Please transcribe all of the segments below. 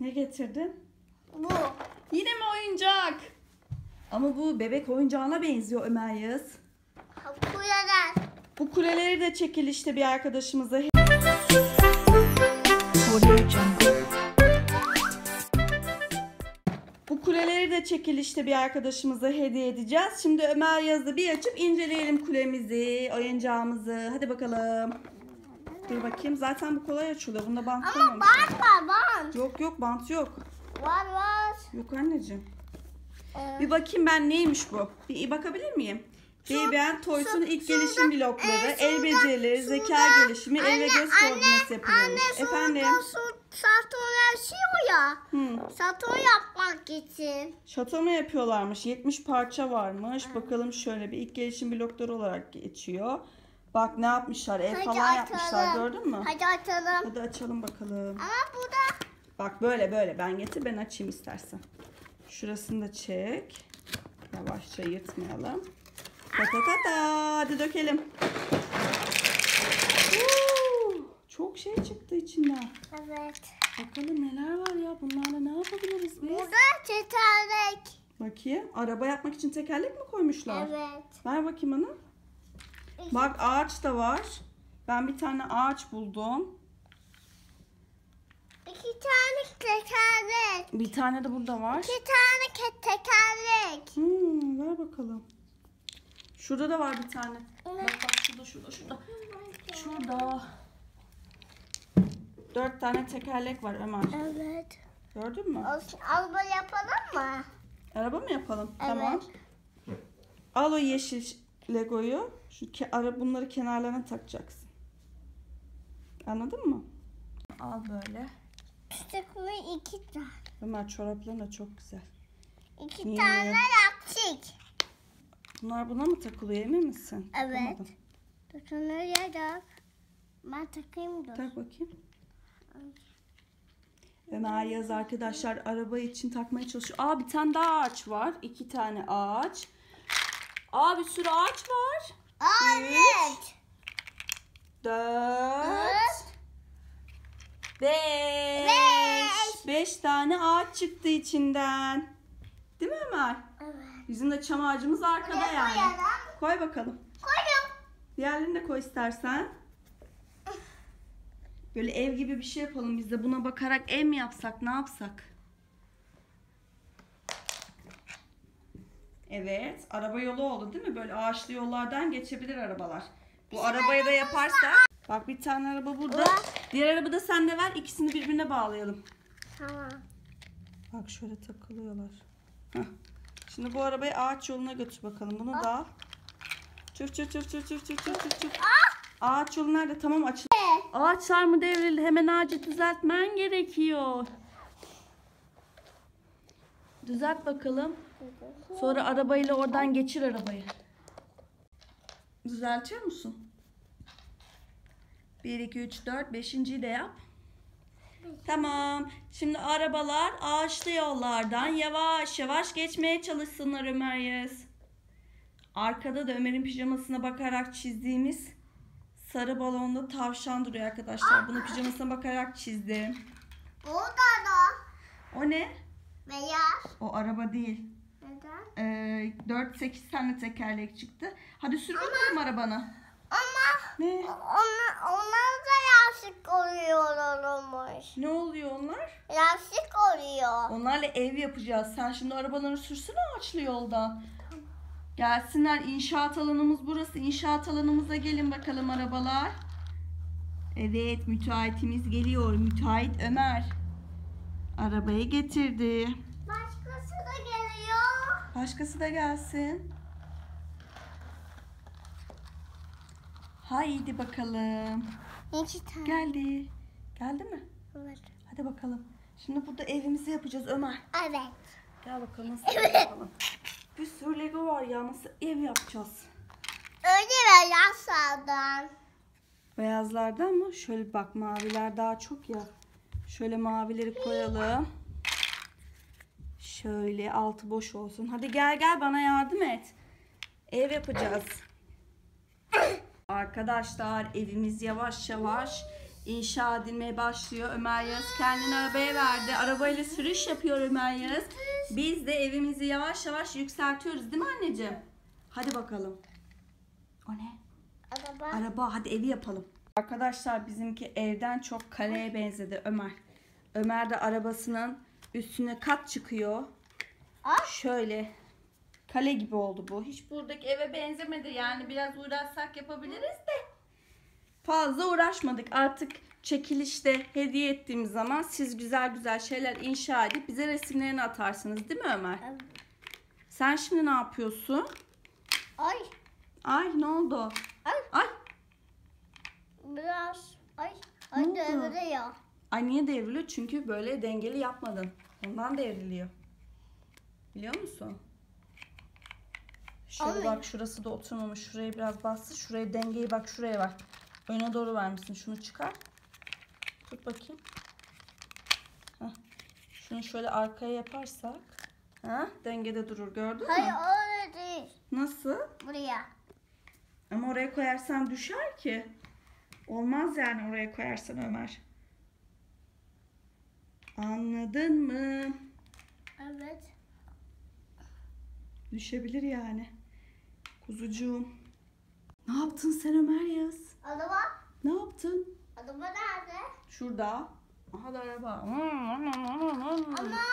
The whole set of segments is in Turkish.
Ne getirdin? Bu. Yine mi oyuncak? Ama bu bebek oyuncağına benziyor Ömer Yağız. Kuyalar. Bu kuleleri de çekilişte bir arkadaşımıza Bu kuleleri de çekilişte bir arkadaşımıza hediye edeceğiz. Şimdi Ömer Yaz'ı bir açıp inceleyelim kulemizi, oyuncağımızı. Hadi bakalım. Dur bakayım. Zaten bu kolay açılıyor. Bunda bant Ama bant var bant. Yok yok bant yok. Var var. Yok anneciğim. Ee, Bir bakayım ben neymiş bu? Bir bakabilir miyim? BBN Toys'un ilk gelişim blokları, e, el şurada- becerileri, zeka şurada- gelişimi, el ve Anne, göz anne, koordinesi yapılıyormuş. Anne Efendim? şurada su satın yaşıyor ya. Hı. Satın yapmak için. Şato mu yapıyorlarmış? 70 parça varmış. Bakalım şöyle bir ilk gelişim blokları olarak geçiyor. Bak ne yapmışlar? Ev Hadi falan yapmışlar açalım. gördün mü? Hadi açalım. Hadi açalım bakalım. Ama bu da Bak böyle böyle ben getir ben açayım istersen. Şurasını da çek. Yavaşça yırtmayalım. Ta ta ta ta. Hadi dökelim. Uuu, Çok şey çıktı içinden. evet. Bakalım neler var ya. Bunlarla ne yapabiliriz biz? Burada çeterek. Bakayım. Araba yapmak için tekerlek mi koymuşlar? Evet. Ver bakayım bana. Bak ağaç da var. Ben bir tane ağaç buldum. İki tane tekerlek. Bir tane de burada var. İki tane ke- tekerlek. Hmm, ver bakalım. Şurada da var bir tane. Bak bak şurada şurada şurada. Şurada. Dört tane tekerlek var Ömer. Evet. Gördün mü? Olsun. Araba yapalım mı? Araba mı yapalım? Evet. Tamam. Al o yeşil Lego'yu. Şu ke- ara bunları kenarlarına takacaksın. Anladın mı? Al böyle. Küçüklüğü iki tane. Ömer çorapların da çok güzel. İki Niye? tane yaptık. Bunlar buna mı takılıyor emin misin? Evet. Takamadım. Tutunu yarak. Ben takayım dur. Tak bakayım. Ömer Yaz arkadaşlar araba için takmaya çalışıyor. Aa bir tane daha ağaç var. İki tane ağaç. Aa bir sürü ağaç var. Aa, Üç. evet. Dört. Beş. Beş. Beş tane ağaç çıktı içinden. Değil mi Ömer? Evet. Bizim de çam ağacımız arkada Buraya yani. koyalım. Koy bakalım. Koydum. Diğerlerini de koy istersen. Böyle ev gibi bir şey yapalım biz de. Buna bakarak ev mi yapsak, ne yapsak? Evet. Araba yolu oldu değil mi? Böyle ağaçlı yollardan geçebilir arabalar. Bu Bizim arabaya da yaparsa. Bak bir tane araba burada. Diğer araba da sende ver. İkisini birbirine bağlayalım. Tamam. Bak şöyle takılıyorlar. Heh. Şimdi bu arabayı ağaç yoluna götür bakalım. Bunu da al. Çöp çöp çöp çöp çöp çöp çöp çöp. Ağaç yolu nerede? Tamam açıl. Ağaçlar mı devrildi? Hemen ağacı düzeltmen gerekiyor. Düzelt bakalım. Sonra arabayla oradan geçir arabayı. Düzeltiyor musun? 1, 2, 3, 4, 5. de yap. Tamam. Şimdi arabalar ağaçlı yollardan yavaş yavaş geçmeye çalışsınlar Ömer. Arkada da Ömer'in pijamasına bakarak çizdiğimiz sarı balonlu tavşan duruyor arkadaşlar. Bunu pijamasına bakarak çizdim. Burada da O ne? beyaz. O araba değil. Ee, 4-8 tane tekerlek çıktı. Hadi sür bakalım arabanı. Ama Ne? onlar, onlar da lastik oluyorlarmış. Ne oluyor onlar? Lastik oluyor. Onlarla ev yapacağız. Sen şimdi arabaları sürsene ağaçlı yoldan. Gelsinler. İnşaat alanımız burası. İnşaat alanımıza gelin bakalım arabalar. Evet müteahhitimiz geliyor. Müteahhit Ömer. Arabayı getirdi. Başkası da gelsin. Haydi bakalım. İki tane. Geldi. Geldi mi? Evet. Hadi bakalım. Şimdi burada evimizi yapacağız Ömer. Evet. Gel bakalım nasıl yapalım. Bir sürü Lego var ya nasıl ev yapacağız? Öyle beyaz sağdan. Beyazlardan mı? Şöyle bak maviler daha çok ya. Şöyle mavileri koyalım. Şöyle altı boş olsun. Hadi gel gel bana yardım et. Ev yapacağız. Arkadaşlar evimiz yavaş yavaş inşa edilmeye başlıyor. Ömer Yağız kendini arabaya verdi. Arabayla sürüş yapıyor Ömer Yağız. Biz de evimizi yavaş yavaş yükseltiyoruz değil mi anneciğim? Hadi bakalım. O ne? Araba. Araba hadi evi yapalım. Arkadaşlar bizimki evden çok kaleye benzedi Ömer. Ömer de arabasının üstüne kat çıkıyor. Ay. Şöyle kale gibi oldu bu. Hiç buradaki eve benzemedi. Yani biraz uğraşsak yapabiliriz de. Fazla uğraşmadık. Artık çekilişte hediye ettiğimiz zaman siz güzel güzel şeyler inşa edip bize resimlerini atarsınız değil mi Ömer? Sen şimdi ne yapıyorsun? Ay. Ay ne oldu? Ay. Ay Biraz. Ay. Ne Ay oldu? devriliyor. Ay niye devriliyor? Çünkü böyle dengeli yapmadın. Ondan devriliyor. Biliyor musun? Şöyle Ay. bak şurası da oturmamış. Şuraya biraz bastı. Şuraya dengeyi bak şuraya bak. Öne doğru vermişsin. Şunu çıkar. Tut bakayım. Heh. Şunu şöyle arkaya yaparsak. Ha? Dengede durur. Gördün mü? Hayır öyle değil. Nasıl? Buraya. Ama oraya koyarsan düşer ki. Olmaz yani oraya koyarsan Ömer. Anladın mı? Evet. Düşebilir yani. Kuzucuğum. Ne yaptın sen Ömer Yaz? Araba. Ne yaptın? Araba nerede? Şurada. Aha da araba. Ama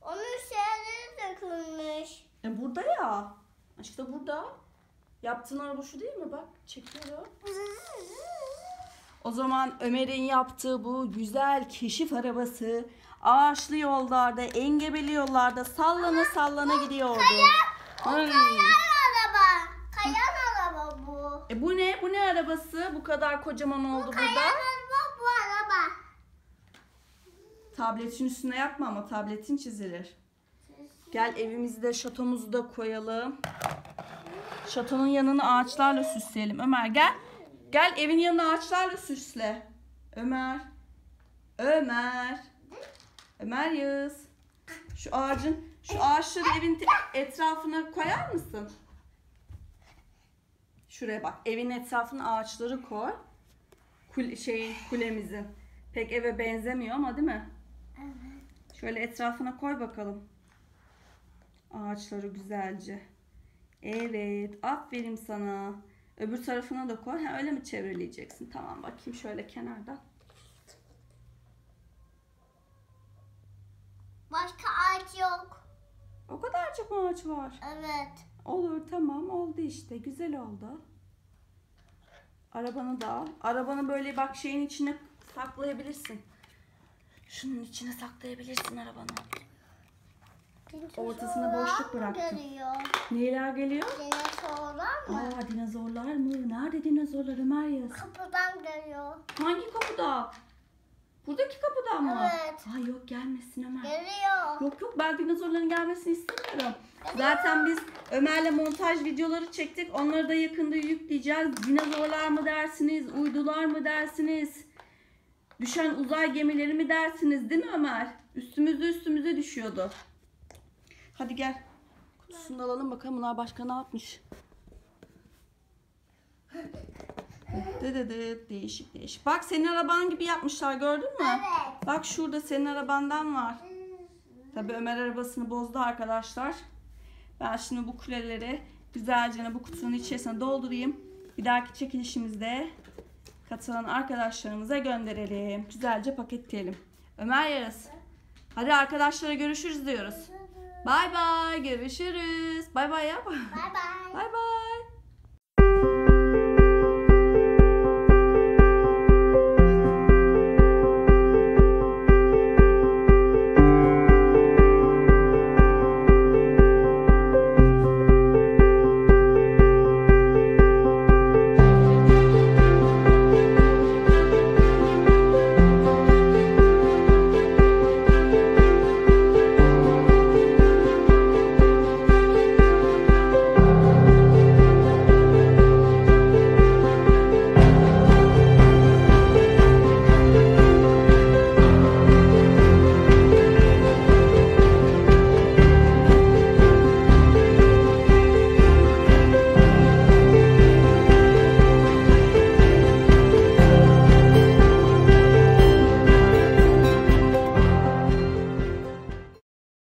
onun şeyleri dökülmüş. E burada ya. İşte burada. Yaptığın araba şu değil mi? Bak çekiyorum. O zaman Ömer'in yaptığı bu güzel keşif arabası ağaçlı yollarda, engebeli yollarda sallana sallana gidiyordu. Hmm. Kayan araba. Kayan araba bu. E bu ne? Bu ne arabası? Bu kadar kocaman oldu Kayan burada. araba bu araba. Tabletin üstüne yapma ama tabletin çizilir. Gel evimizi de şatomuzu da koyalım. Şatonun yanını ağaçlarla süsleyelim. Ömer gel. Gel evin yanını ağaçlarla süsle. Ömer. Ömer. Ömer Yağız. Şu ağacın, şu ağaçları evin etrafına koyar mısın? Şuraya bak. Evin etrafına ağaçları koy. Kul şey kulemizin. Pek eve benzemiyor ama değil mi? Şöyle etrafına koy bakalım. Ağaçları güzelce. Evet. Aferin sana. Öbür tarafına da koy. Ha, öyle mi çevreleyeceksin? Tamam bakayım şöyle kenardan. Başka ağaç yok. O kadar çok ağaç var. Evet. Olur tamam oldu işte. Güzel oldu. Arabanı da al. Arabanı böyle bak şeyin içine saklayabilirsin. Şunun içine saklayabilirsin arabanı. Ortasına boşluk bıraktım. Geliyor. Neler geliyor? Dinozorlar mı? Aa dinozorlar mı? Nerede dinozorlar Ömer Yağız? Kapıdan geliyor. Hangi kapıda? Buradaki kapıda mı? Evet. Ay yok gelmesin Ömer. Geliyor. Yok yok ben dinozorların gelmesini istemiyorum. Zaten biz Ömer'le montaj videoları çektik. Onları da yakında yükleyeceğiz. Dinozorlar mı dersiniz? Uydular mı dersiniz? Düşen uzay gemileri mi dersiniz? Değil mi Ömer? Üstümüzde üstümüze düşüyordu. Hadi gel. Kutusunu alalım bakalım bunlar başka ne yapmış. Dıdıdı, değişik değişik. Bak senin araban gibi yapmışlar gördün mü? Evet. Bak şurada senin arabandan var. Tabii Ömer arabasını bozdu arkadaşlar. Ben şimdi bu kuleleri güzelce bu kutunun içerisine doldurayım. Bir dahaki çekilişimizde katılan arkadaşlarımıza gönderelim. Güzelce paketleyelim. Ömer Yarız. Hadi arkadaşlara görüşürüz diyoruz. Bay bay görüşürüz. Bay bay yap. Bay bay. Bay bay.